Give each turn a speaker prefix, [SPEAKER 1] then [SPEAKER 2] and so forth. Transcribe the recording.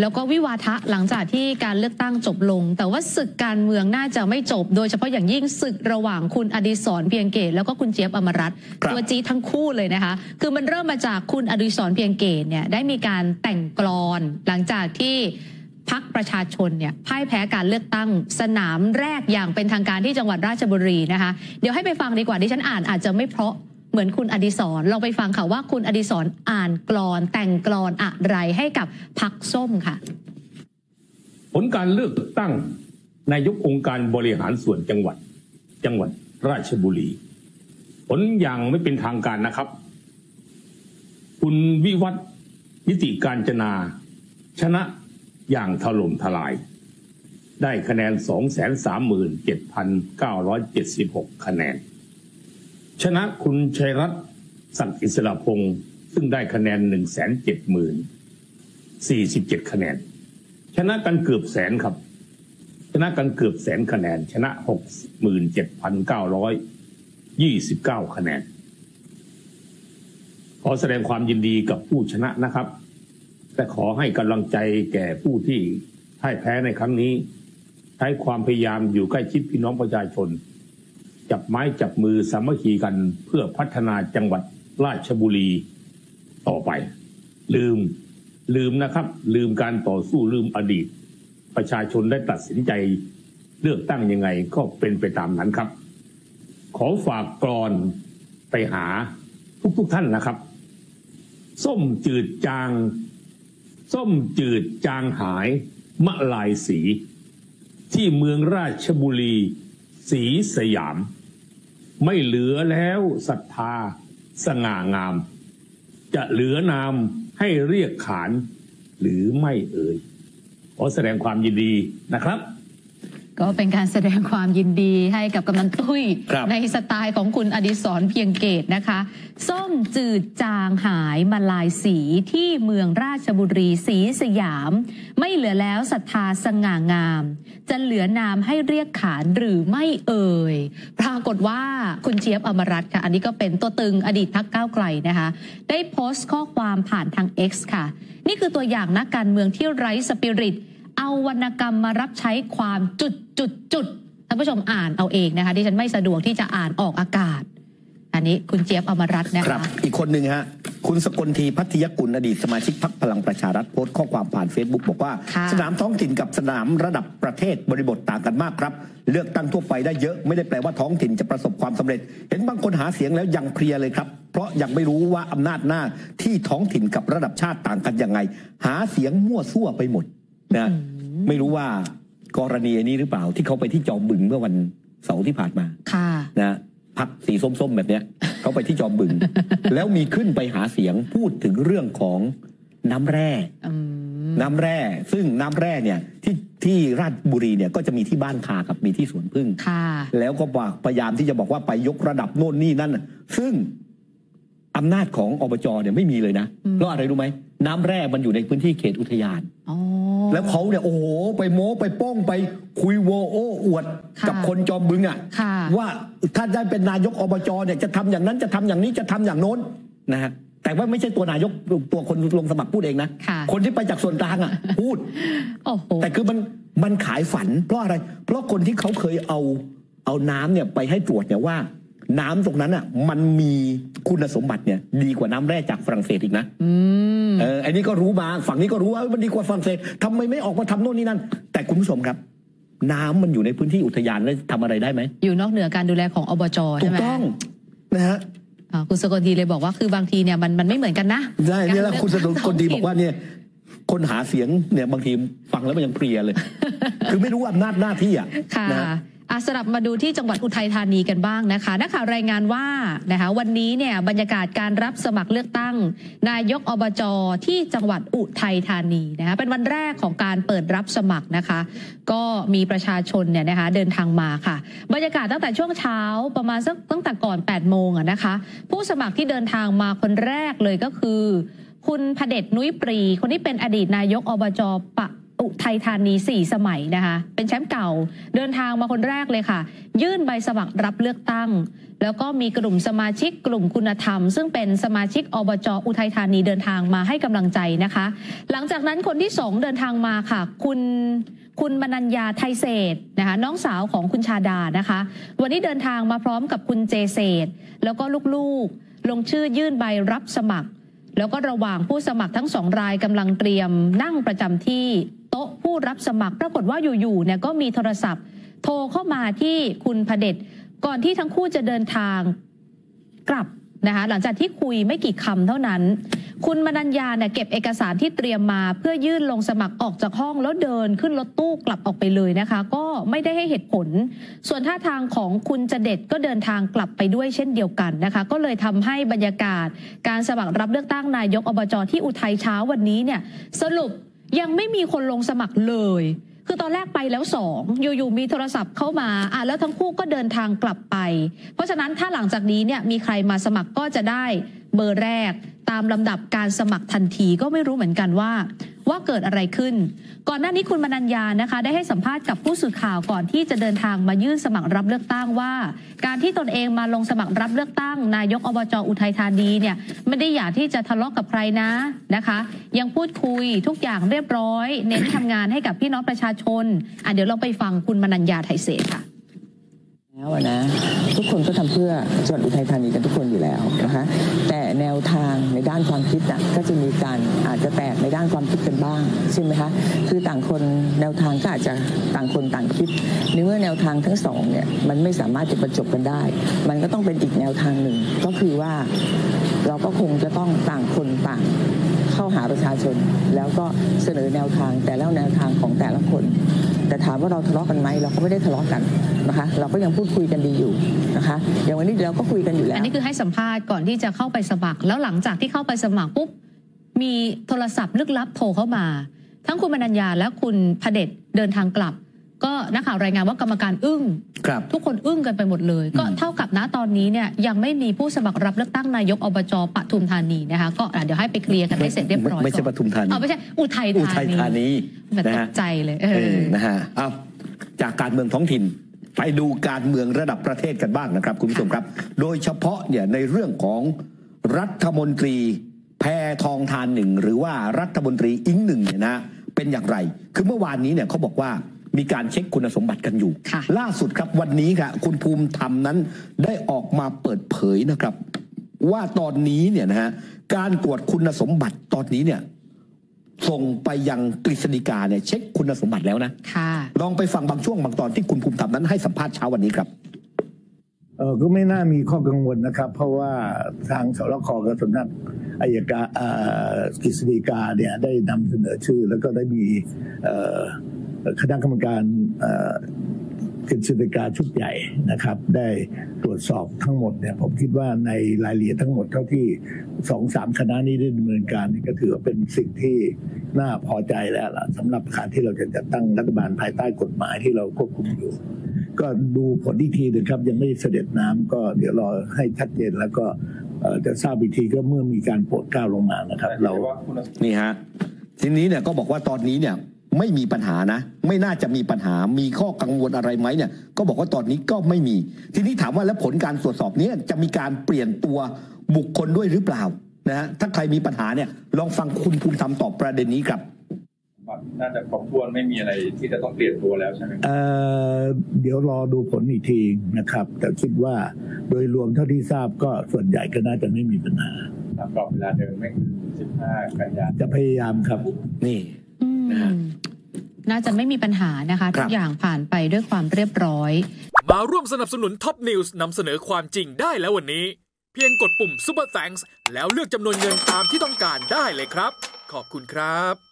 [SPEAKER 1] แล้วก็วิวาทะหลังจากที่การเลือกตั้งจบลง แต่ว่าศึกการเมืองน่าจะไม่จบ โดยเฉพาะอย่างยิ่งศึกระหว่างคุณอดิศรเพียงเกตแล้วก็คุณเจี๊ยบอมรัตน์
[SPEAKER 2] ครับ
[SPEAKER 1] ตัวจี๊ดทั้งคู่เลยนะคะ คือมันเริ่มมาจากคุณอดิศรเพียงเกตเนี่ยได้มีการแต่งกลอนหลังจากที่พักประชาชนเนี่ยพ่ายแพ้การเลือกตั้งสนามแรกอย่างเป็นทางการที่จังหวัดราชบุรีนะคะ เดี๋ยวให้ไปฟังดีกว่าดิฉันอ่านอาจจะไม่เพราะ เหมือนคุณอดิศรลองไปฟังค่ะว่าคุณอดิศรอ่านกลอน แต่งกลอนอะไรให้กับพักส้มค่ะ
[SPEAKER 3] ผลการเลือกตั้งนายกองค์การบริหารส่วนจังหวัด จังหวัดราชบุรี ผลอย่างไม่เป็นทางการนะครับ คุณวิวัฒนิติการจนา ชนะอย่างถล่มทลาย ได้คะแนน 237,976 คะแนน ชนะคุณชัยรัตน์ศักดิ์อิสระพงศ์ซึ่งได้คะแนน170,047คะแนน ชนะกันเกือบแสนครับ ชนะกันเกือบแสนคะแนน ชนะ67,929คะแนน ขอแสดงความยินดีกับผู้ชนะนะครับ แต่ขอให้กำลังใจแก่ผู้ที่พ่ายแพ้ในครั้งนี้ ใช้ความพยายามอยู่ใกล้ชิดพี่น้องประชาชน จับไม้จับมือสามัคคีกันเพื่อพัฒนาจังหวัดราชบุรีต่อไป ลืมลืมนะครับ ลืมการต่อสู้ลืมอดีต ประชาชนได้ตัดสินใจเลือกตั้งยังไงก็เป็นไปตามนั้นครับ ขอฝากกรอนไปหาทุกๆทท่านนะครับ ส้มจืดจาง ส้มจืดจางหายมะลายสี ที่เมืองราชบุรี สีสยาม ไม่เหลือแล้วศรัทธาสง่างาม จะเหลือนามให้เรียกขานหรือไม่เอ่ยขอแสดงความยินดีนะครับ
[SPEAKER 1] ก็เป็นการแสดงความยินดีให้กับกำนันตุ้ย
[SPEAKER 2] ครับ
[SPEAKER 1] ในสไตล์ของคุณอดิศรเพียงเกตนะคะ ส้มจืดจางหายมาลายสีที่เมืองราชบุรีสีสยาม ไม่เหลือแล้วศรัทธาสง่างาม จะเหลือนามให้เรียกขานหรือไม่เอ่ย ปรากฏว่าคุณเจี๊ยบอมรัตน์ค่ะ อันนี้ก็เป็นตัวตึงอดีตพักก้าวไกลนะคะ ได้โพสต์ข้อความผ่านทาง X ค่ะ นี่คือตัวอย่างนักการเมืองที่ไร้สปิริต เอาวรรณกรรมมารับใช้ความจุดจุดจุดท่านผู้ชมอ่านเอาเองนะคะที่ฉันไม่สะดวกที่จะอ่านออกอากาศ อันนี้คุณเจี๊ยบอมรัตน์นะ
[SPEAKER 2] ครั
[SPEAKER 1] คะ
[SPEAKER 2] บอีกคนหนึ่งฮะคุณสกลทีพัทยกุลอดีตสมาชิกพักพลังประชารัฐโพสต์ข้อความผ่านเฟซบุ๊กบอกว่า
[SPEAKER 1] ค่ะ
[SPEAKER 2] สนามท้องถิ่นกับสนามระดับประเทศบริบทต่างกันมากครับ เลือกตั้งทั่วไปได้เยอะไม่ได้แปลว่าท้องถิ่นจะประสบความสำเร็จ เห็นบางคนหาเสียงแล้วยังเพลียเลยครับ เพราะยังไม่รู้ว่าอำนาจหน้าที่ท้องถิ่นกับระดับชาติต่างกันยังไง หาเสียงมั่วซั่วไปหมด นะไม่รู้ว่ากรณีอันนี้หรือเปล่าที่เขาไปที่จอมบึงเมื่อวันเสาร์ที่ผ่านมา
[SPEAKER 1] ค่ะ
[SPEAKER 2] นะพักสีส้มๆแบบเนี้ยเขาไปที่จอมบึง แล้วมีขึ้นไปหาเสียงพูดถึงเรื่องของน้ำแร่
[SPEAKER 1] อืม
[SPEAKER 2] น้ำแร่ ซึ่งน้ำแร่เนี่ยที่ที่ราชบุรีเนี่ยก็จะมีที่บ้านคากับมีที่สวนพึ่ง
[SPEAKER 1] ค่ะ
[SPEAKER 2] แล้วก็บอกพยายามที่จะบอกว่าไปยกระดับโน่นนี่นั่นน่ะซึ่งอำนาจของอบจเนี่ยไม่มีเลยนะ
[SPEAKER 1] อืม
[SPEAKER 2] เพราะอะไรรู้ไหม น้ำแร่มันอยู่ในพื้นที่เขตอุทยาน
[SPEAKER 1] อ๋อ
[SPEAKER 2] แล้วเขาเนี่ยโอ้โหไปโม้ไปโป้งไปคุยโวโอ้อวด
[SPEAKER 1] ค่ะ
[SPEAKER 2] กับคนจอมบึงอะ
[SPEAKER 1] ค่ะ
[SPEAKER 2] ว่าถ้าได้เป็นนายกอบจเนี่ยจะทำอย่างนั้นจะทำอย่างนี้จะทำอย่างโน้นนะฮะแต่ว่าไม่ใช่ตัวนายกตัวคนลงสมัครพูดเองนะ
[SPEAKER 1] ค่ะ
[SPEAKER 2] คนที่ไปจากส่วนกลางอะ พูด
[SPEAKER 1] โอ้โห
[SPEAKER 2] แต่คือมันมันขายฝัน เพราะอะไร เพราะคนที่เขาเคยเอาเอาน้ำเนี่ยไปให้ตรวจเนี่ยว่า น้ำตรงนั้นอะ มันมีคุณสมบัติเนี่ย ดีกว่าน้ำแร่จากฝรั่งเศสอีกนะ
[SPEAKER 1] อืม
[SPEAKER 2] เอออันนี้ก็รู้มาฝั่งนี้ก็รู้ว่าเอ้ยมันดีกว่าฝรั่งเศสทำไมไม่ออกมาทำโน่นนี่นั่น แต่คุณผู้ชมครับ น้ำมันอยู่ในพื้นที่อุทยานแล้วทำอะไรได้ไหม
[SPEAKER 1] อยู่นอกเหนือการดูแลของอบจ
[SPEAKER 2] ถู
[SPEAKER 1] ใช่
[SPEAKER 2] ก
[SPEAKER 1] ไหม
[SPEAKER 2] ต้องนะฮะ
[SPEAKER 1] อ่าคุณสกลทีเลยบอกว่าคือบางทีเนี่ยมันมันไม่เหมือนกันนะ
[SPEAKER 2] ได้เนี่ยแล้วา
[SPEAKER 1] ร
[SPEAKER 2] คุณสนุน
[SPEAKER 1] เลื
[SPEAKER 2] คนดี
[SPEAKER 1] ท้ง
[SPEAKER 2] บอกว่าเนี่ยคนหาเสียงเนี่ยบางทีฟังแล้วมันยังเพลียเลย คือไม่รู้อำนาจหน้าที่อะ
[SPEAKER 1] ค่ะ
[SPEAKER 2] นะฮะ
[SPEAKER 1] อะสลับมาดูที่จังหวัดอุทัยธานีกันบ้างนะคะนักข่าวรายงานว่านะคะวันนี้เนี่ยบรรยากาศการรับสมัครเลือกตั้ง นายกอบจที่จังหวัดอุทัยธานีนะคะเป็นวันแรกของการเปิดรับสมัครนะคะ ก็มีประชาชนเนี่ยนะคะเดินทางมาค่ะ บรรยากาศตั้งแต่ช่วงเช้าประมาณสักตั้งแต่ก่อน 8 โมงอะนะคะ ผู้สมัครที่เดินทางมาคนแรกเลยก็คือ คุณพเดชนุ้ยปรี คนที่เป็นอดีตนายกอบจปะ อุทัยธานี 4 สมัยนะคะ เป็นแชมป์เก่าเดินทางมาคนแรกเลยค่ะ ยื่นใบสมัครรับเลือกตั้ง แล้วก็มีกลุ่มสมาชิกกลุ่มคุณธรรม ซึ่งเป็นสมาชิกอบจอุทัยธานีเดินทางมาให้กำลังใจนะคะ หลังจากนั้นคนที่สองเดินทางมาค่ะ คุณคุณมนัญญาไทยเศษนะคะน้องสาวของคุณชาดานะคะ วันนี้เดินทางมาพร้อมกับคุณเจเศษ แล้วก็ลูกๆ ลงชื่อยื่นใบรับสมัคร แล้วก็ระหว่างผู้สมัครทั้งสองรายกำลังเตรียมนั่งประจำที่ ต๊ะผู้รับสมัคร ปรากฏว่าอยู่ๆเนี่ยก็มีโทรศัพท์ โทรเข้ามาที่คุณพเด็จก่อนที่ทั้งคู่จะเดินทางกลับนะคะหลังจากที่คุยไม่กี่คำเท่านั้น คุณมนัญญาเนี่ยเก็บเอกสารที่เตรียมมา เพื่อยื่นลงสมัครออกจากห้องแล้วเดินขึ้นรถตู้กลับออกไปเลยนะคะ ก็ไม่ได้ให้เหตุผล ส่วนท่าทางของคุณจเด็ดก็เดินทางกลับไปด้วยเช่นเดียวกันนะคะ ก็เลยทำให้บรรยากาศ การสมัครรับเลือกตั้งนายกอบจที่อุทัยเช้าวันนี้เนี่ยสรุป ยังไม่มีคนลงสมัครเลย คือตอนแรกไปแล้วสองอยู่ๆมีโทรศัพท์เข้ามาอะแล้วทั้งคู่ก็เดินทางกลับไป เพราะฉะนั้นถ้าหลังจากนี้เนี่ยมีใครมาสมัครก็จะได้เบอร์แรกตามลำดับการสมัครทันทีก็ไม่รู้เหมือนกันว่า ว่าเกิดอะไรขึ้น ก่อนหน้านี้คุณมนัญญานะคะ ได้ให้สัมภาษณ์กับผู้สื่อข่าวก่อนที่จะเดินทางมายื่นสมัครรับเลือกตั้งว่า การที่ตนเองมาลงสมัครรับเลือกตั้ง นายกอบจอุทัยธานีเนี่ยไม่ได้อยากที่จะทะเลาะกับใครนะนะคะ ยังพูดคุยทุกอย่างเรียบร้อย เน้นทำงานให้กับพี่น้องประชาชนอะเดี๋ยวเราไปฟังคุณมนัญญาไทยเศษค่ะ
[SPEAKER 4] แล้วนะทุกคนก็ทำเพื่อจังหวัดอุทัยธานีกันทุกคนอยู่แล้วนะคะ แนวทางในด้านความคิดน่ะก็จะมีการอาจจะแตกในด้านความคิดกันบ้างใช่ไหมคะคือต่างคนแนวทางก็อาจจะต่างคนต่างคิดในเมื่อแนวทางทั้งสองเนี่ยมันไม่สามารถจะประจบกันได้ มันก็ต้องเป็นอีกแนวทางหนึ่งก็คือว่าเราก็คงจะต้องต่างคนต่าง เข้าหาประชาชน แล้วก็เสนอแนวทางแต่แล้วแนวทางของแต่ละคน แต่ถามว่าเราทะเลาะกันไหมเราก็ไม่ได้ทะเลาะกันนะคะ เราก็ยังพูดคุยกันดีอยู่นะคะ อย่างวันนี้เราก็คุยกันอยู่แล้ว
[SPEAKER 1] อันนี้คือให้สัมภาษณ์ก่อนที่จะเข้าไปสมัคร แล้วหลังจากที่เข้าไปสมัครปุ๊บมีโทรศัพท์ลึกลับโทรเข้ามา ทั้งคุณบรรญญาและคุณพเดชเดินทางกลับ นักข่าวรายงานว่ากรรมการอึ้ง
[SPEAKER 2] ครับ
[SPEAKER 1] ทุกคนอึ้งกันไปหมดเลย ก็เท่ากับณตอนนี้เนี่ยยังไม่มีผู้สมัครรับเลือกตั้งนายกอบจปทุมธานีนะคะก็อะเดี๋ยวให้ไปเคลียร์กันให้เสร็จเรียบร้อย
[SPEAKER 2] ไม่ใช่
[SPEAKER 1] ก่
[SPEAKER 2] ป
[SPEAKER 1] อน
[SPEAKER 2] ทุมธานี
[SPEAKER 1] เอาไม่ใช่อุทัย
[SPEAKER 2] อุทัยธานี
[SPEAKER 1] แบบ
[SPEAKER 2] นะ
[SPEAKER 1] ต
[SPEAKER 2] ฮะ
[SPEAKER 1] กใจเลยเอ
[SPEAKER 2] เอ
[SPEAKER 1] อ
[SPEAKER 2] อนะฮะเอาจากการเมืองท้องถิ่นไปดูการเมืองระดับประเทศกันบ้างนะครับ คุณผู้ชมครับ โดยเฉพาะเนี่ยในเรื่องของรัฐมนตรีแพทองทานหนึ่งหรือว่ารัฐมนตรีอิงหนึ่งเนี่ยนะเป็นอย่างไร คือเมื่อวานนี้เนี่ยเขาบอกว่า มีการเช็คคุณสมบัติกันอยู่
[SPEAKER 1] ค่ะ
[SPEAKER 2] ล่าสุดครับวันนี้ครับคุณภูมิธรรมนั้นได้ออกมาเปิดเผยนะครับ ว่าตอนนี้เนี่ยนะฮะการตรวจคุณสมบัติตอนนี้เนี่ยส่งไปยังกฤษฎีกาเนี่ยเช็คคุณสมบัติแล้วนะ
[SPEAKER 1] ค่ะ
[SPEAKER 2] ลองไปฟังบางช่วงบางตอนที่คุณภูมิธรรมนั้นให้สัมภาษณ์เช้าวันนี้ครับ
[SPEAKER 5] เออก็ไม่น่ามีข้อกังวลนะครับ เพราะว่าทางสรคกับสำนักอายการเอ่อกฤษฎีกาเนี่ยได้นำเสนอชื่อ แล้วก็ได้มีเอ่อ คณะกรรมการกฤษฎีกาชุดใหญ่นะครับ ได้ตรวจสอบทั้งหมดเนี่ยผมคิดว่าในรายละเอียดทั้งหมดเท่าที่สองสามคณะนี้ได้ดำเนินการนี่ก็ถือว่าเป็นสิ่งที่น่าพอใจแล้วล่ะสำหรับการที่เราจะจัดตั้งรัฐบาลภายใต้กฎหมายที่เราควบคุมอยู่ ก็ดูผลอีกทีหนึ่งครับ ยังไม่เสด็จน้ำก็เดี๋ยวรอให้ชัดเจนแล้วก็จะทราบอีกทีก็เมื่อมีการโปรดเกล้าลงมานะครับ เรา
[SPEAKER 2] นี่ฮะทีนี้เนี่ยก็บอกว่าตอนนี้เนี่ย ไม่มีปัญหานะ ไม่น่าจะมีปัญหามีข้อกังวลอะไรไหมเนี่ยก็บอกว่าตอนนี้ก็ไม่มี ทีนี้ถามว่าแล้วผลการตรวจสอบเนี้จะมีการเปลี่ยนตัวบุคคลด้วยหรือเปล่านะฮะถ้าใครมีปัญหาเนี่ยลองฟังคุณภูมิธรรมตอบประเด็นนี้ครับ
[SPEAKER 6] น่าจะครบถ้วนไม่มีอะไรที่จะต้องเปลี่ยนตัวแล้วใช่ไหม
[SPEAKER 5] เอ่อเดี๋ยวรอดูผลอีกทีนะครับ แต่คิดว่าโดยรวมเท่าที่ทราบก็ส่วนใหญ่ก็น่าจะไม่มีปัญหา
[SPEAKER 6] ตามกรอบเวลาเดิมไม่คือ15 กันยายน
[SPEAKER 5] จะพยายามครับ
[SPEAKER 2] นี่
[SPEAKER 1] อืม
[SPEAKER 2] นะฮะ
[SPEAKER 1] น่าจะไม่มีปัญหานะคะ
[SPEAKER 2] ครั
[SPEAKER 1] ทุ
[SPEAKER 2] บ
[SPEAKER 1] กอย่างผ่านไปด้วยความเรียบร้อย
[SPEAKER 7] มาร่วมสนับสนุนท็อปนิวส์นำเสนอความจริงได้แล้ววันนี้ เพียงกดปุ่ม Super Thanks แล้วเลือกจำนวนเงินตามที่ต้องการได้เลยครับ ขอบคุณครับ